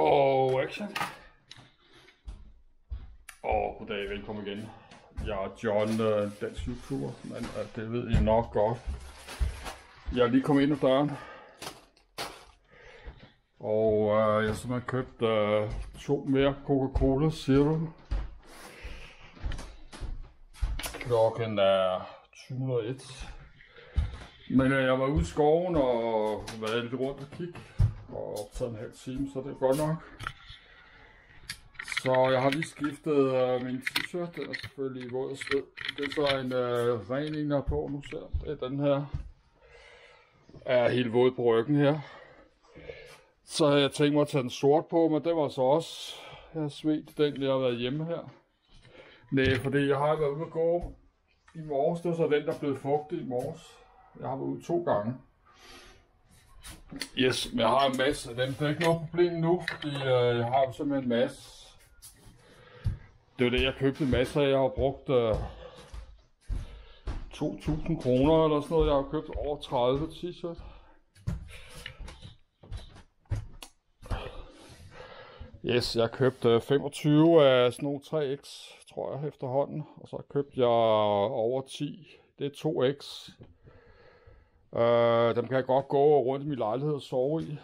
Og action. Og goddag, velkommen igen. Jeg er John, øh, dansk YouTuber, men øh, det ved I nok godt. Jeg er lige kommet ind ad døren. Og øh, jeg har simpelthen købt øh, to mere Coca-Cola Zero. Klokken er 20.01. Men øh, jeg var ude i skoven og været lidt rundt og kigge og optaget en halv time, så det er godt nok. Så jeg har lige skiftet øh, min t-shirt, den er selvfølgelig våd og sved. Det er så en øh, ren en, jeg på nu ser. Det er den her. Er helt våd på ryggen her. Så havde jeg tænkt mig at tage den sort på, men det var så også, jeg har svedt den, jeg har været hjemme her. Nej, fordi jeg har været ude at gå i morges. Det var så den, der blev fugtig i morges. Jeg har været ude to gange. Yes, men jeg har en masse af dem. Det er ikke noget problem nu, fordi øh, jeg har jo simpelthen en masse. Det var det, jeg købte en masse af. Jeg har brugt øh, 2.000 kroner eller sådan noget. Jeg har købt over 30 t-shirt. Yes, jeg købte øh, 25 af sådan nogle 3X, tror jeg, efterhånden. Og så købte jeg over 10. Det er 2X. Øh, dem kan jeg godt gå rundt i min lejlighed og sove i.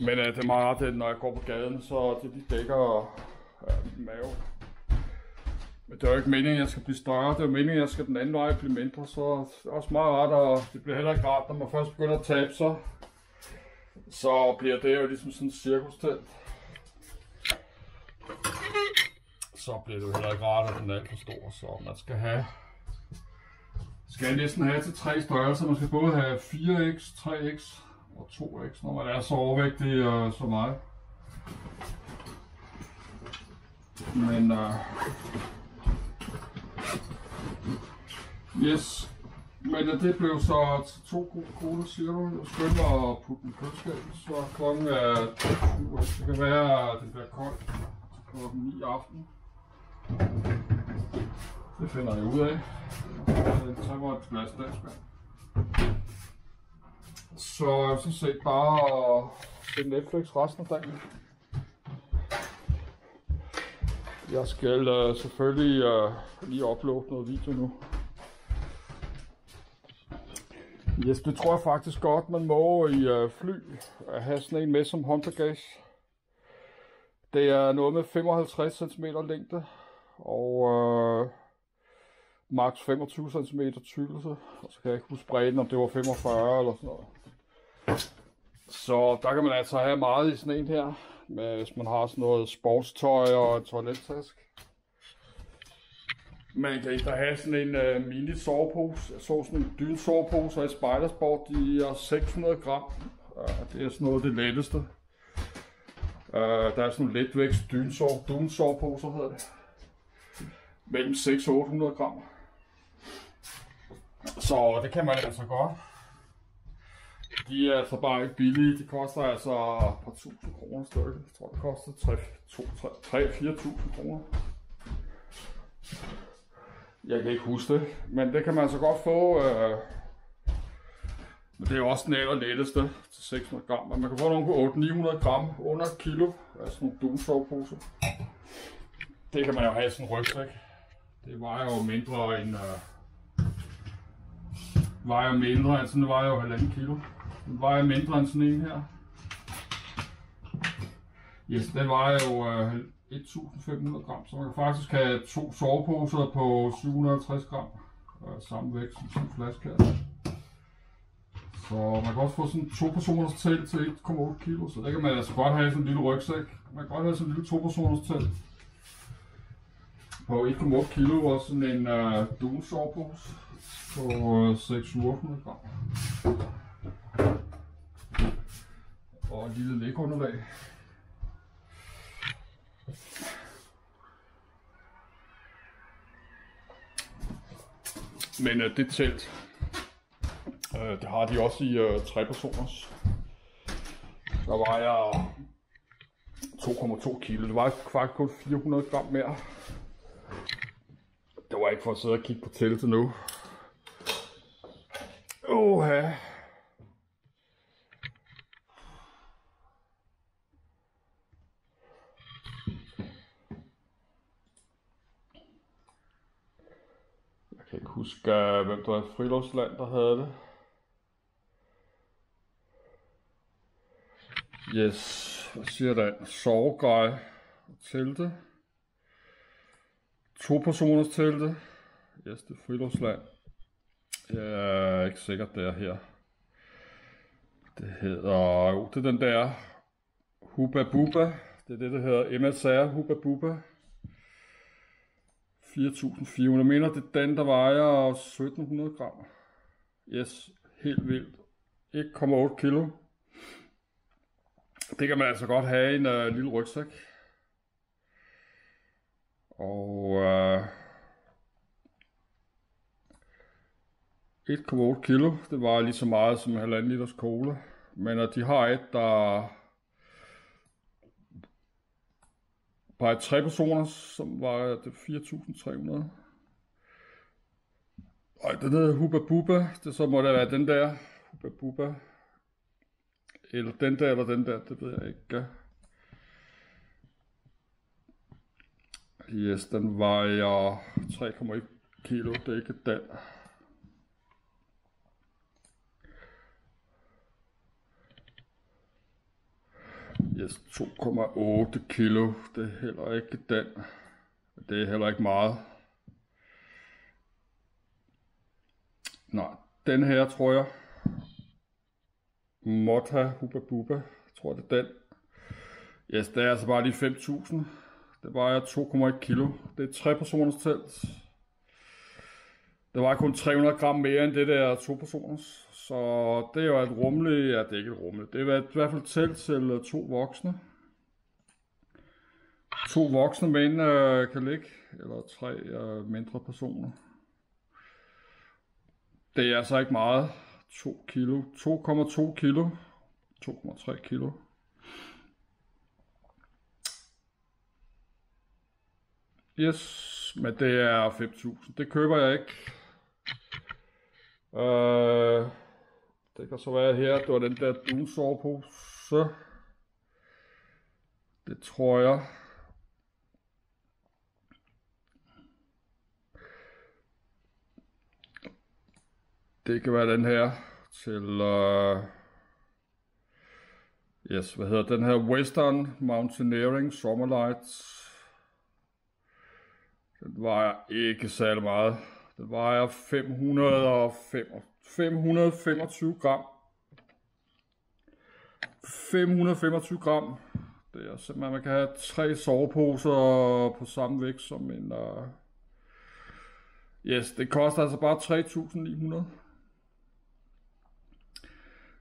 Men øh, det er meget rart, når jeg går på gaden, så det de dækker øh, min mave. Men det er jo ikke meningen, at jeg skal blive større. Det er meningen, at jeg skal den anden vej blive mindre. Så det er også meget rart, og det bliver heller ikke rart, når man først begynder at tabe sig. Så bliver det jo ligesom sådan en cirkustelt. Så bliver det jo heller ikke rart, at den er alt for stor. Så man skal have skal jeg næsten have til tre størrelser. Man skal både have 4x, 3x og 2x, når man er så overvægtig øh, som mig. Men øh, yes, men øh, det blev så til to kroner, siger du. Jeg skyndte mig at putte den i køleskabet, så klokken er 7. Det kan være, at det bliver koldt klokken 9 aften. Det finder jeg ud af. Så var et glas danskvand. Så jeg synes set bare se Netflix resten af dagen. Jeg skal uh, selvfølgelig uh, lige uploade noget video nu. Yes, det tror jeg faktisk godt, man må i uh, fly at have sådan en med som håndbagage. Det er noget med 55 cm længde, og uh, max 25 cm tykkelse, og så kan jeg ikke huske bredden, om det var 45 eller sådan noget. Så der kan man altså have meget i sådan en her, med, hvis man har sådan noget sportstøj og en toilettask. Man kan ikke have sådan en uh, mini sovepose. Jeg så sådan en dyn sovepose i Spidersport, de er 600 gram. Uh, det er sådan noget af det letteste. Uh, der er sådan en letvægts dynsov, dynsovposer hedder det. Mellem 6 og 800 gram. Så det kan man altså godt. De er altså bare ikke billige. De koster altså et par tusind kroner stykke. Jeg tror, det koster 3-4.000 kroner. Jeg kan ikke huske det, men det kan man altså godt få. Øh... Men det er jo også den aller letteste til 600 gram. Men man kan få nogle på 800-900 gram under et kilo Altså nogle dunsovposer. Det kan man jo have i sådan en rygsæk. Det vejer jo mindre end... Øh vejer mindre end sådan, det vejer jo halvanden kilo. Den vejer mindre end sådan en her. Yes, den vejer jo øh, 1500 gram, så man kan faktisk have to soveposer på 750 gram. Øh, samme vægt som sådan en flaske her. Så man kan også få sådan to personers telt til 1,8 kilo, så det kan man altså godt have sådan en lille rygsæk. Man kan godt have sådan en lille to personers telt på 1,8 kilo og sådan en øh, dual sovepose på 600 gram. Og et lille lægunderlag. Men uh, det telt, uh, øh, det har de også i uh, tre personers. Der var jeg 2,2 kilo. Det var faktisk kun 400 gram mere. Det var ikke for at sidde og kigge på teltet nu. Oha. Jeg kan ikke huske, øh, hvem der var Friluftsland, der havde det. Yes, hvad siger der? Sovegrej telte. To personers telte. Yes, det er Friluftsland. Jeg er ikke sikker, det er her. Det hedder, jo, det er den der Huba Buba. Det er det, der hedder MSR Huba Buba. 4.400 mener, det er den, der vejer 1700 gram. Yes, helt vildt. 1,8 kilo. Det kan man altså godt have i en uh, lille rygsæk. Og 1,8 kilo, det var lige så meget som en 1,5 liters cola. Men at de har et, der var tre personer, som var det 4.300. Og den hedder Hubba Bubba, det så må det være den der, Hubba Bubba. Eller den der, eller den der, det ved jeg ikke. Yes, den vejer 3,1 kilo, det er ikke den. Yes, 2,8 kilo, det er heller ikke den. Det er heller ikke meget. Nej, den her tror jeg. Motta Hubba Bubba, tror det er den. Yes, det er altså bare lige 5.000. Det vejer 2,1 kilo. Det er tre personers telt. Det var kun 300 gram mere end det der to personers. Så det er jo et rumle, ja det er ikke et rumle, det er i hvert fald telt til øh, to voksne. To voksne mænd øh, kan ligge, eller tre øh, mindre personer. Det er altså ikke meget. 2 kilo, 2,2 kilo, 2,3 kilo. Yes, men det er 5.000. Det køber jeg ikke. Øh, det kan så være her, det var den der dunsovepose. Det tror jeg. Det kan være den her til, uh, yes, hvad hedder den her, Western Mountaineering Summerlights. Den vejer ikke særlig meget. Den vejer 505, 525 gram. 525 gram. Det er simpelthen, man kan have tre soveposer på samme vægt som en... Uh... Yes, det koster altså bare 3.900.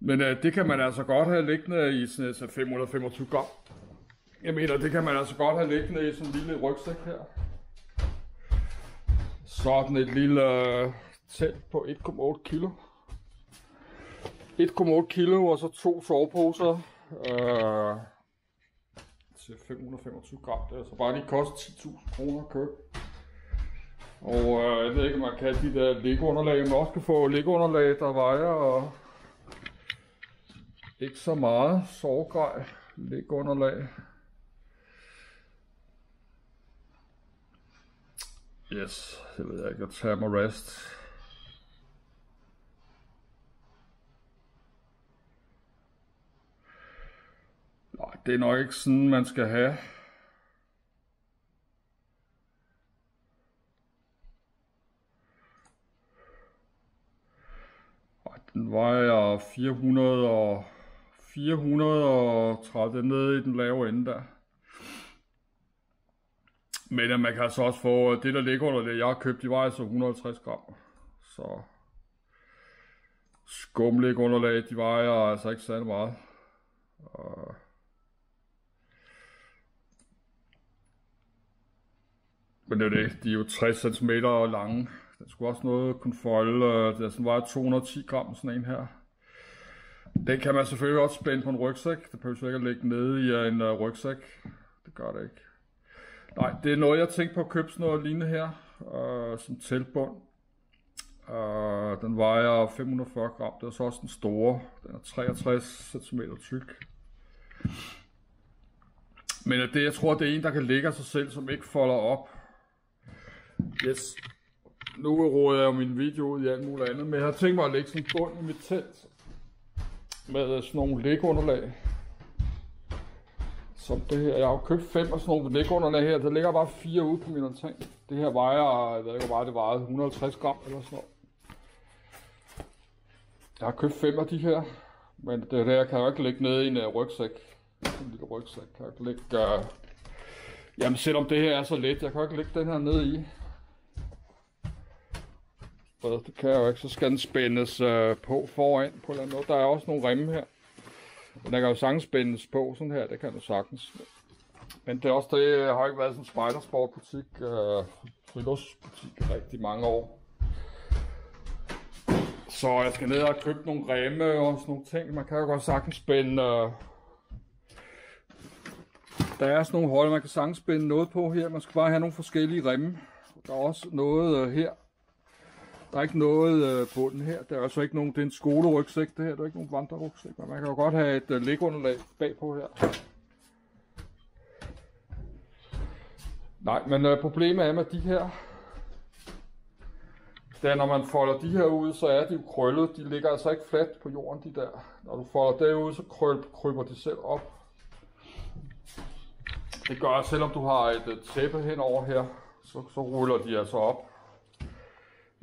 Men uh, det kan man altså godt have liggende i sådan altså 525 gram. Jeg mener, det kan man altså godt have liggende i sådan en lille rygsæk her. Sådan et lille telt på 1,8 kilo. 1,8 kilo og så to soveposer Øh, til 525 gram. Det er altså bare lige koster 10.000 kroner at købe. Og øh, jeg ved ikke, om man kan de der Lego-underlag. Man også kan få Lego-underlag, der vejer og ikke så meget sovegrej Lego-underlag. Yes, det ved jeg ikke. Jeg tager mig rest. Nej, det er nok ikke sådan, man skal have. Den vejer 400 og 430 nede i den lave ende der. Men at man kan altså også få øh, det, der ligger under det, jeg har købt, de vejer så 150 gram. Så skumlægunderlag, de vejer altså ikke særlig meget. Og Men det er det, de er jo 60 cm lange. Den skulle også noget kunne folde, Den sådan vejer 210 gram sådan en her. Den kan man selvfølgelig også spænde på en rygsæk. Det behøver ikke at ligge nede i øh, en uh, rygsæk. Det gør det ikke. Nej, det er noget, jeg tænkte på at købe sådan noget lignende her, uh, som teltbund. Uh, den vejer 540 gram, det er så også den store. Den er 63 cm tyk. Men det, jeg tror, det er en, der kan ligge af sig selv, som ikke folder op. Yes. nu roer jeg jo min video ud i alt muligt andet, men jeg har tænkt mig at lægge sådan en bund i mit telt med sådan nogle lægunderlag. Som det her. Jeg har jo købt fem af sådan nogle lægunderlag her. Der ligger bare fire ude på min altan. Det her vejer, jeg ved ikke hvor meget det vejede, 150 gram eller sådan noget. Jeg har købt fem af de her, men det der kan jeg jo ikke lægge ned i en uh, rygsæk. En lille rygsæk kan jeg ikke lægge... Uh... Jamen selvom det her er så let, jeg kan jo ikke lægge den her ned i. Fred, det kan jeg jo ikke, så skal den spændes øh, på foran på en eller anden måde. Der er også nogle remme her. Den kan jo sagtens spændes på sådan her, det kan du sagtens. Men det er også det, jeg har ikke været sådan en spejdersportbutik, øh, friluftsbutik i rigtig mange år. Så jeg skal ned og købe nogle remme og sådan nogle ting. Man kan jo godt sagtens spænde... Øh, Der er sådan nogle hold, man kan sagtens spænde noget på her. Man skal bare have nogle forskellige remme. Der er også noget øh, her. Der er ikke noget øh, på den her. Der er altså ikke nogen... Det er en skolerygsæk det her. Der er ikke nogen vandrerygsæk. Men man kan jo godt have et øh, uh, lægunderlag bagpå her. Nej, men øh, problemet er med de her da når man folder de her ud, så er de jo krøllet. De ligger altså ikke fladt på jorden, de der. Når du folder det ud, så kryber de selv op. Det gør, selvom du har et tæppe henover her, så, så ruller de altså op.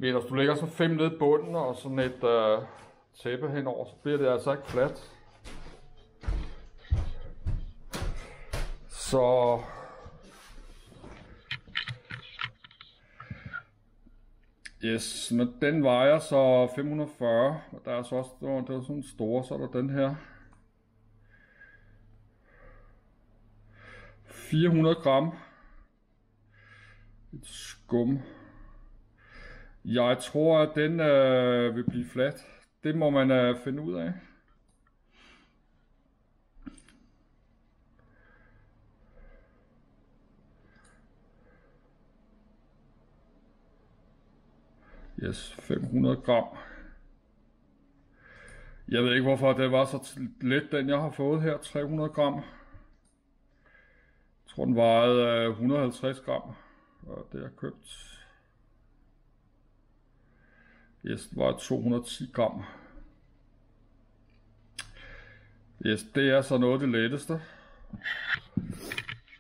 Men hvis du lægger så fem ned i bunden og sådan et øh, tæppe henover, så bliver det altså ikke fladt. Så Yes, men den vejer så 540, og der er så også, der er sådan store, så er der den her. 400 gram. Et skum. Jeg tror, at den øh, vil blive flat. Det må man øh, finde ud af. Yes, 500 gram. Jeg ved ikke hvorfor det var så let den jeg har fået her, 300 gram. Jeg tror den vejede øh, 150 gram, og det jeg købt. Yes, det var 210 gram. Yes, det er så noget af det letteste.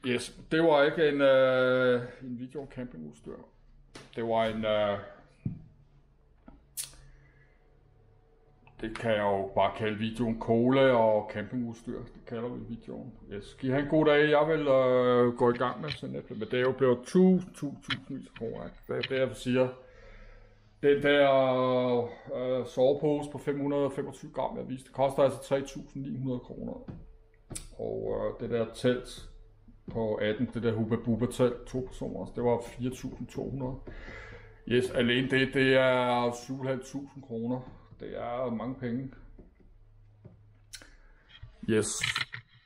Yes, det var ikke en, øh, en video om campingudstyr. Det var en, Øh, Det kan jeg jo bare kalde videoen cola og campingudstyr. Det kalder vi videoen. Yes. Skal I have en god dag. Jeg vil øh, gå i gang med sådan et. Men det er jo blevet tusind, tusind, tusindvis af kroner. Det er det, jeg siger. Den der øh, sovepose på 525 gram, jeg viste, det koster altså 3.900 kroner. Og øh, det der telt på 18, det der Hubba Bubba telt, to personer, altså, det var 4.200. Yes, alene det, det er 7.500 kroner. Det er mange penge. Yes.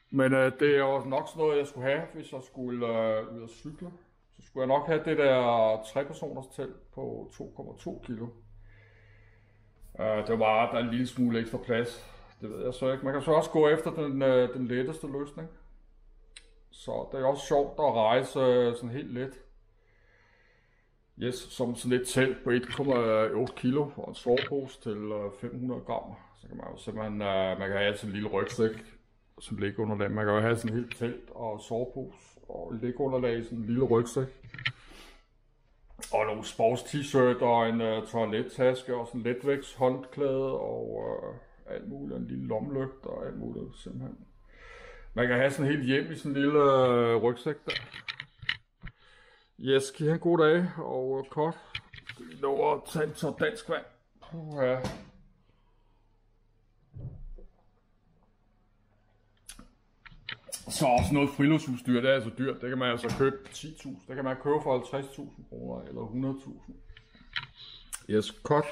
Men øh, det er jo nok sådan noget, jeg skulle have, hvis jeg skulle øh, ud og cykle. Så skulle jeg nok have det der 3-personers telt på 2,2 kilo. Uh, det var der er en lille smule ekstra plads. Det ved jeg så ikke. Man kan så også gå efter den, øh, den letteste løsning. Så det er også sjovt at rejse øh, sådan helt let. Yes, som sådan et telt på 1,8 kilo og en sovepose til øh, 500 gram. Så kan man jo simpelthen, uh, man kan have sådan en lille rygsæk, som ligger under den. Man kan jo have sådan et helt telt og sovepose og ligge under i sådan en lille rygsæk. Og nogle sports t-shirt og en uh, toilettaske og sådan en letvægts håndklæde og uh, alt muligt. En lille lommelygte og alt muligt simpelthen. Man kan have sådan helt hjem i sådan en lille uh, rygsæk der. Yes, kan I have en god dag, og kort. Vi når at tage en tår dansk vand. Ja. Så også noget friluftsudstyr, det er altså dyrt. Det kan man altså købe 10.000. Det kan man købe for 50.000 kroner eller 100.000. Yes, cut.